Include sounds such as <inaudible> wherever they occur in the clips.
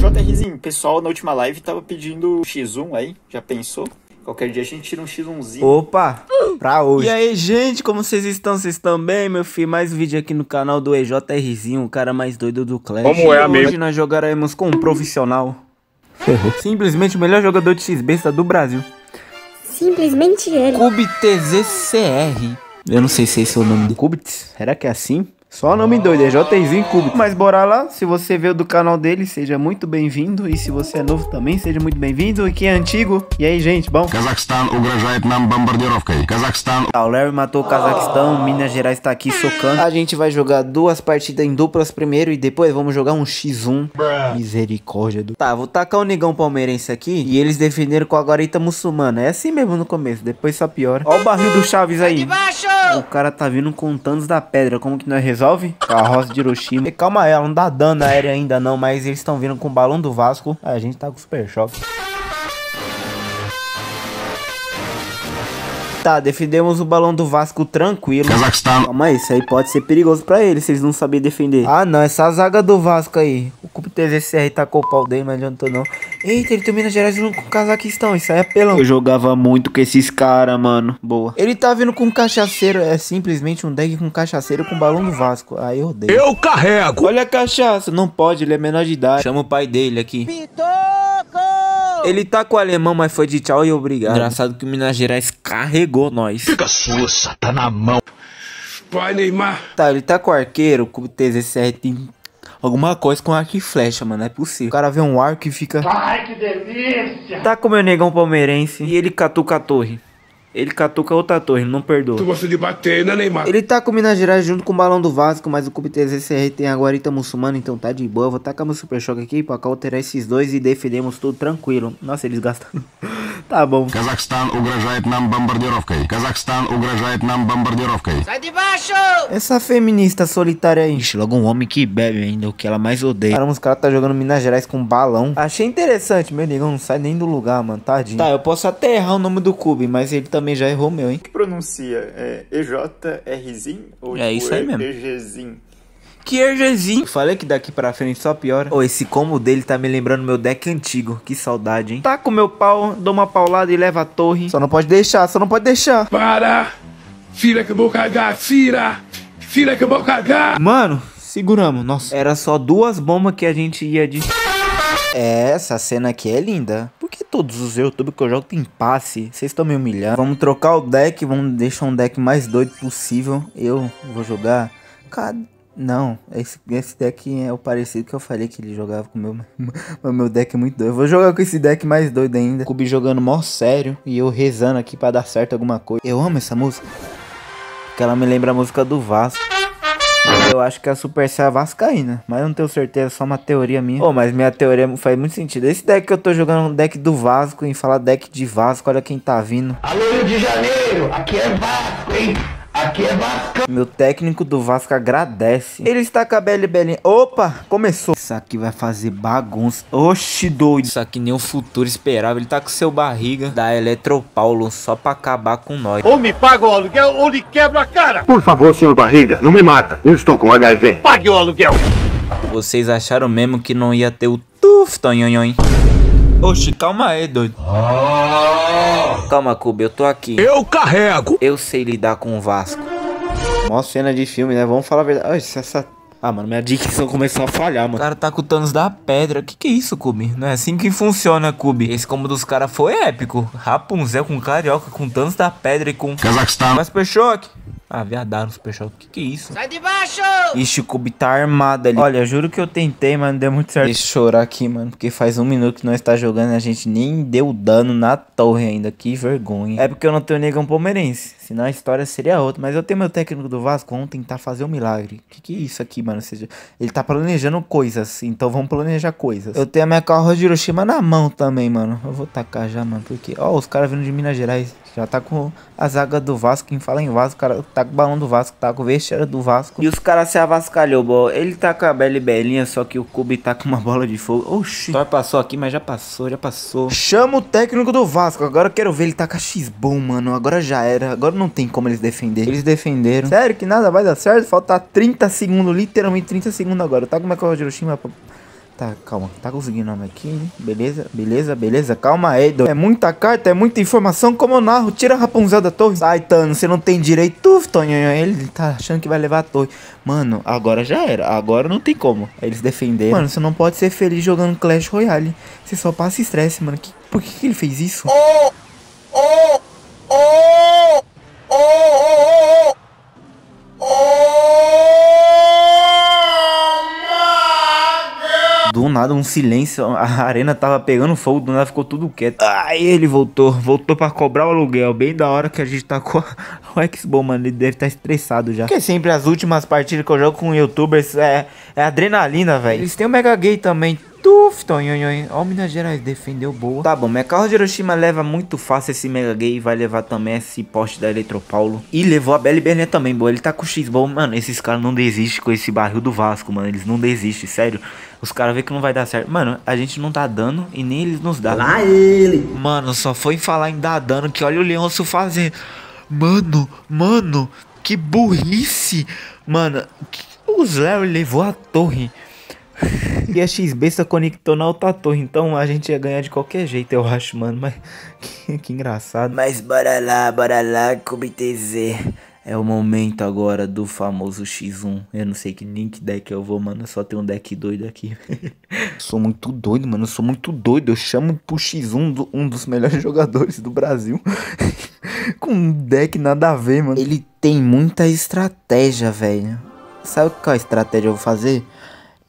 JRzinho, pessoal na última live tava pedindo X1 aí, já pensou? Qualquer dia a gente tira um X1zinho. Opa, pra hoje. E aí, gente, como vocês estão? Vocês estão bem, meu filho? Mais um vídeo aqui no canal do EJRzinho, o cara mais doido do Clash. Como é, amigo? Hoje nós jogaremos com um profissional. Ferrou. Simplesmente o melhor jogador de X-Besta do Brasil. Simplesmente ele. Cube TZCR. Eu não sei se esse é o nome dele. Cubits? Será que é assim? Só nome doido, é JTzinho Cubit. Mas bora lá, se você veio do canal dele, seja muito bem-vindo. E se você é novo também, seja muito bem-vindo. E quem é antigo, e aí, gente, bom? Казахстан угрожает нам бомбардировкой. Казахстан Ah, o Larry matou o Cazaquistão, Minas Gerais tá aqui socando. A gente vai jogar duas partidas em duplas primeiro e depois vamos jogar um X1. Misericórdia do... Tá, vou tacar o negão palmeirense aqui e eles defenderam com a guarita muçulmana. É assim mesmo no começo, depois só piora. Ó o barril do Chaves aí. O cara tá vindo com Thanos da pedra, como que nós Resolve? Carroça de Hiroshima. E calma ela não dá dano aéreo ainda não, mas eles estão vindo com o balão do Vasco. A gente tá com super choque. Tá, defendemos o balão do Vasco tranquilo. Cazaquistão. Calma isso aí pode ser perigoso para eles se eles não saberem defender. Ah, não, essa zaga do Vasco aí. O Cup TVCR tacou o pau dele, mas adiantou não. Eita, ele tem Minas Gerais junto com o Cazaquistão. Isso aí é pelão. Eu jogava muito com esses caras, mano. Boa. Ele tá vindo com um cachaceiro. É simplesmente um deck com cachaceiro com balão do Vasco. Aí eu odeio. Eu carrego. Olha a cachaça. Não pode, ele é menor de idade. Chama o pai dele aqui. Vitor! Ele tá com o alemão, mas foi de tchau e obrigado. Engraçado que o Minas Gerais carregou nós. Fica sussa, tá na mão. Vai, Neymar. Tá, ele tá com o arqueiro, com o TZ7 tem alguma coisa com arco e flecha, mano. Não é possível. O cara vê um arco e fica. Ai, que delícia! Tá com o meu negão palmeirense e ele catuca a torre. Ele catuca outra torre, não perdoa. Tu gosta de bater, né, Neymar? Ele tá com Minas Gerais junto com o balão do Vasco, mas o Cube TZCR tem a guarita muçulmana, então tá de boa. Vou tacar meu super choque aqui pra cauterar esses dois e defendemos tudo tranquilo. Nossa, eles gastaram. tá bom. Казахстан угрожает нам бомбардировкой. Казахстан угрожает нам бомбардировкой. Essa feminista solitária aí. Ixi, logo um homem que bebe ainda, o que ela mais odeia. Caramba, os caras tá jogando Minas Gerais com balão. Achei interessante, meu negão não sai nem do lugar, mano, tadinho. Tá, eu posso até errar o nome do Cube, mas ele também já errou o meu, hein. que pronuncia? É EJRzinho? Ou É isso aí mesmo. EGzinho? Que ergezinho. Falei que daqui pra frente só piora. Ô, esse combo dele tá me lembrando meu deck antigo. Que saudade, hein? Tá com meu pau, dou uma paulada e leva a torre. Só não pode deixar, só não pode deixar. Para! Filha que eu vou cagar, filha! Filha que eu vou cagar! Mano, seguramos. Nossa, era só duas bombas que a gente ia de... É, essa cena aqui é linda. Por que todos os youtubers que eu jogo tem passe? Vocês estão me humilhando. Vamos trocar o deck, vamos deixar um deck mais doido possível. Eu vou jogar... Cadê? Não, esse, esse deck é o parecido que eu falei que ele jogava com o meu. <laughs> O meu deck é muito doido. Eu vou jogar com esse deck mais doido ainda. Cubi jogando mó sério e eu rezando aqui pra dar certo alguma coisa. Eu amo essa música. Porque ela me lembra a música do Vasco. Eu acho que a Supercell é vascaína, mas eu não tenho certeza, é só uma teoria minha. Oh, mas minha teoria faz muito sentido. Esse deck que eu tô jogando é um deck do Vasco, em falar deck de Vasco, olha quem tá vindo. Alô, Rio de Janeiro, aqui é Vasco, hein? Aqui é Vasco. Meu técnico do Vasco agradece. Ele está com a Bela e Belinha. Opa, começou. Isso aqui vai fazer bagunça. Oxi, doido. Isso aqui nem o futuro esperava. Ele tá com seu barriga da Eletropaulo só pra acabar com nós. Ou me paga o aluguel ou lhe quebro a cara. Por favor, senhor Barriga, não me mata. Eu estou com HIV. Pague o aluguel. Vocês acharam mesmo que não ia ter o tufto, nhonhon? Oxi, calma aí, doido. Calma, Cuba, eu tô aqui. Eu carrego. Eu sei lidar com o Vasco. Mó cena de filme, né? Vamos falar a verdade. Ai, essa... Ah, mano, minha dicção começou a falhar, mano. O cara tá com o Thanos da pedra. Que que é isso, Cube? Não é assim que funciona, Cube. Esse combo dos caras foi épico. Rapunzel com Carioca, com Thanos da pedra e com... Cazaquistão. Mas, Peixoque, ah, viadaram Super Choque. Que que é isso? Sai de baixo! Ixi, o Kubi tá armado ali. Olha, juro que eu tentei, mas não deu muito certo. Deixa eu chorar aqui, mano. Porque faz um minuto que nós tá jogando e a gente nem deu dano na torre ainda. Que vergonha. É porque eu não tenho negão palmeirense. Senão a história seria outra. Mas eu tenho meu técnico do Vasco. Vamos tentar fazer um milagre. Que que é isso aqui, mano? Ou seja, ele tá planejando coisas. Então vamos planejar coisas. Eu tenho a minha carro de Hiroshima na mão também, mano. Eu vou tacar já, mano. Porque, ó, os caras vindo de Minas Gerais. Já tá com a zaga do Vasco. Quem fala em Vasco, o cara tá com o balão do Vasco, tá com o vestiário do Vasco. E os caras se avascalhou, bo. Ele tá com a Bela e Belinha, só que o Cube tá com uma bola de fogo. Oxi. Só passou aqui, mas já passou, já passou. Chama o técnico do Vasco. Agora eu quero ver ele tá com a X-Bom, mano. Agora já era. Agora não tem como eles defender. Eles defenderam. Sério que nada vai dar certo? Falta 30 segundos, literalmente 30 segundos agora. Tá como é que é o Hiroshima? Tá, calma. Tá conseguindo nome aqui, hein? Beleza, beleza, beleza. Calma aí, do... É muita carta, é muita informação. Como eu narro? Tira a Rapunzel da torre. Sai, Tano, você não tem direito. Uf, Tonhonho, ele tá achando que vai levar a torre. Mano, agora já era. Agora não tem como. Eles defenderam. Mano, você não pode ser feliz jogando Clash Royale. Você só passa estresse, mano. Que... Por que, que ele fez isso? Oh! Oh! Oh! Oh! Do nada, um silêncio, a arena tava pegando fogo, do nada ficou tudo quieto. Aí ele voltou, voltou pra cobrar o aluguel, bem da hora que a gente tá com <laughs> o Xbox, mano, ele deve estar tá estressado já. Porque sempre as últimas partidas que eu jogo com youtubers é, é adrenalina, velho. Eles têm o Mega Gay também, Tufton, ó, Minas Gerais defendeu boa. Tá bom, minha carro de Hiroshima leva muito fácil esse Mega Gay. Vai levar também esse poste da Eletropaulo. E levou a Belle Bernet também, boa. Ele tá com X-Ball. Mano, esses caras não desistem com esse barril do Vasco, mano. Eles não desistem, sério. Os caras vê que não vai dar certo. Mano, a gente não tá dando e nem eles nos dão. Lá ele. Mano, só foi falar em dar dano que olha o Leôncio fazer. Mano, mano, que burrice. Mano, o Zero levou a torre. E a X-Besta conectou na outra torre, então a gente ia ganhar de qualquer jeito, eu acho, mano. Mas <laughs> que, que engraçado. Mas bora lá, bora lá, Z. É o momento agora do famoso X1. Eu não sei que nem que deck eu vou, mano. Só tem um deck doido aqui. <laughs> sou muito doido, mano. Eu sou muito doido. Eu chamo pro X1 do, um dos melhores <laughs> jogadores do Brasil. Com um deck nada a ver, mano. Ele tem muita estratégia, velho. Sabe qual estratégia eu vou fazer?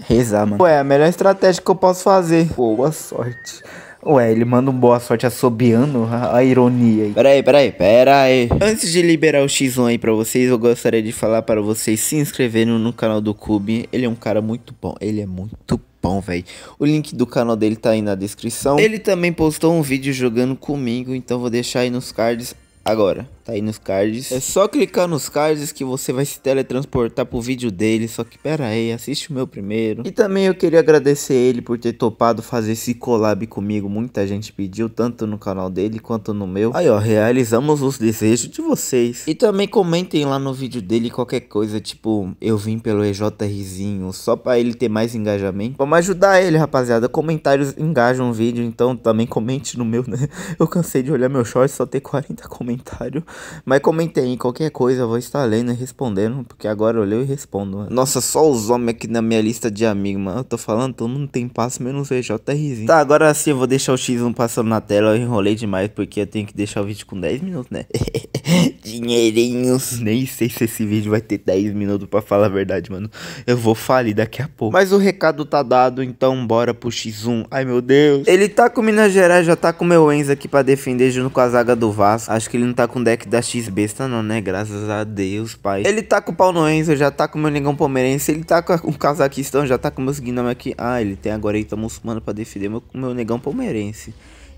Rezar, mano. Ué, a melhor estratégia que eu posso fazer. Boa sorte. Ué, ele manda um boa sorte assobiando a, a ironia aí. Peraí, peraí, peraí. Antes de liberar o X1 aí pra vocês, eu gostaria de falar para vocês se inscreverem no canal do Cube. Ele é um cara muito bom. Ele é muito bom, velho. O link do canal dele tá aí na descrição. Ele também postou um vídeo jogando comigo, então vou deixar aí nos cards agora. Tá aí nos cards. É só clicar nos cards que você vai se teletransportar pro vídeo dele. Só que pera aí, assiste o meu primeiro. E também eu queria agradecer ele por ter topado fazer esse collab comigo. Muita gente pediu, tanto no canal dele quanto no meu. Aí ó, realizamos os desejos de vocês. E também comentem lá no vídeo dele qualquer coisa, tipo, eu vim pelo EJRzinho, só pra ele ter mais engajamento. Vamos ajudar ele, rapaziada. Comentários engajam o vídeo, então também comente no meu, né? <laughs> Eu cansei de olhar meu short só ter 40 comentários. Mas comentei aí, qualquer coisa eu vou estar lendo e respondendo, porque agora eu leio e respondo. Mano. Nossa, só os homens aqui na minha lista de amigos, mano. Eu tô falando, todo mundo tem passo, menos o EJRzinho. Tá, agora sim eu vou deixar o X1 passando na tela. Eu enrolei demais, porque eu tenho que deixar o vídeo com 10 minutos, né? <laughs> <laughs> Dinheirinhos. Nem sei se esse vídeo vai ter 10 minutos pra falar a verdade, mano. Eu vou falir daqui a pouco. Mas o recado tá dado, então bora pro X1. Ai, meu Deus. Ele tá com Minas Gerais, já tá com o meu Enzo aqui pra defender junto com a zaga do Vasco. Acho que ele não tá com deck da X-Besta não, né? Graças a Deus, pai. Ele tá com o pau no Enzo, já tá com o meu negão palmeirense. Ele tá com o Cazaquistão, já tá com meus guinamos aqui. Ah, ele tem agora Eita muçulmano pra defender meu, meu negão palmeirense.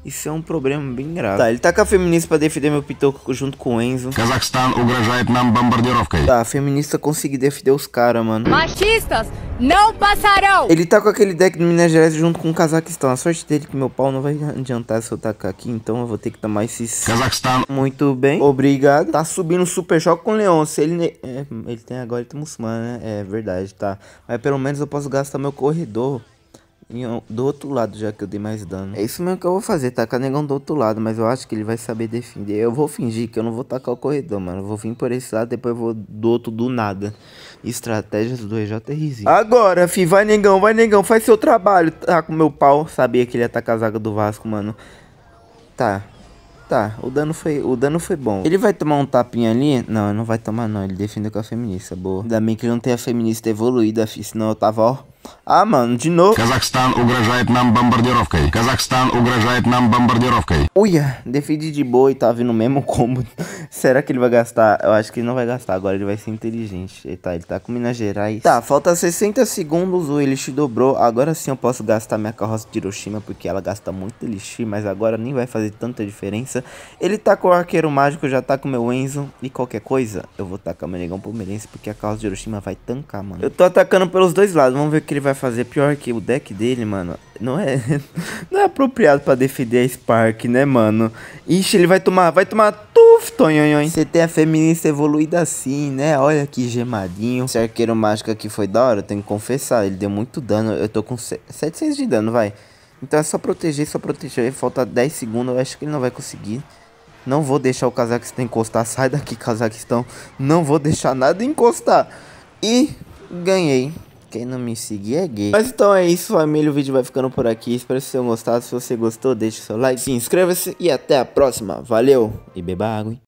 Isso é um problema bem grave. Tá, ele tá com a feminista pra defender meu pitoco junto com o Enzo. Казахстан угрожает нам бомбардировкой. Tá, a feminista conseguiu defender os caras, mano. Machistas não passarão! Ele tá com aquele deck do Minas Gerais junto com o Cazaquistão. A sorte dele é que meu pau não vai adiantar se eu tacar aqui, então eu vou ter que tomar esses... Казахстан. Muito bem, obrigado. Tá subindo super choque com o Leon. Se ele... É, ele tem agora, ele tem muçulmano, né? É verdade, tá. Mas pelo menos eu posso gastar meu corredor do outro lado, já que eu dei mais dano. É isso mesmo que eu vou fazer, tacar negão do outro lado, mas eu acho que ele vai saber defender. Eu vou fingir que eu não vou tacar o corredor, mano. Eu vou vir por esse lado, depois eu vou do outro do nada. Estratégias do EJRzinho. Agora, fi, vai negão, vai negão, faz seu trabalho. Tá com meu pau, sabia que ele ia tacar a zaga do Vasco, mano. Tá, Tá, o dano foi, o dano foi bom. Ele vai tomar um tapinha ali? Não, não vai tomar não. Ele defendeu com a feminista, boa. Ainda bem que ele não tem a feminista evoluída, fi. Senão eu tava, ó, ah, mano, de novo. Казахстан угрожает нам бомбардировкой. Казахстан угрожает нам бомбардировкой. Uia, defende de boa e tá vindo o mesmo combo. <laughs> Será que ele vai gastar? Eu acho que ele não vai gastar. Agora ele vai ser inteligente. Ele tá, ele tá com Minas Gerais. Tá, falta 60 segundos. O Elixir dobrou. Agora sim eu posso gastar minha carroça de Hiroshima. Porque ela gasta muito Elixir. Mas agora nem vai fazer tanta diferença. Ele tá com o arqueiro mágico. Já tá com o meu Enzo. E qualquer coisa, eu vou tacar meu negão palmeirense. Porque a carroça de Hiroshima vai tancar, mano. Eu tô atacando pelos dois lados. Vamos ver o que ele vai fazer pior que o deck dele, mano. Não é, <laughs> não é apropriado para defender a Spark, né, mano? Ixi, ele vai tomar, vai tomar tudo Uf, Tonhonhon. Você tem a feminista evoluída assim, né? Olha que gemadinho. Esse arqueiro mágico aqui foi da hora, eu tenho que confessar. Ele deu muito dano. Eu tô com 700 de dano, vai. Então é só proteger, só proteger. Falta 10 segundos, eu acho que ele não vai conseguir. Não vou deixar o Cazaquistão encostar. Sai daqui, Cazaquistão. Não vou deixar nada encostar. E ganhei. Quem não me seguir é gay. Mas então é isso, família. O vídeo vai ficando por aqui. Espero que vocês tenham gostado. Se você gostou, deixe seu like, se inscreva-se e até a próxima. Valeu e beba água. Hein?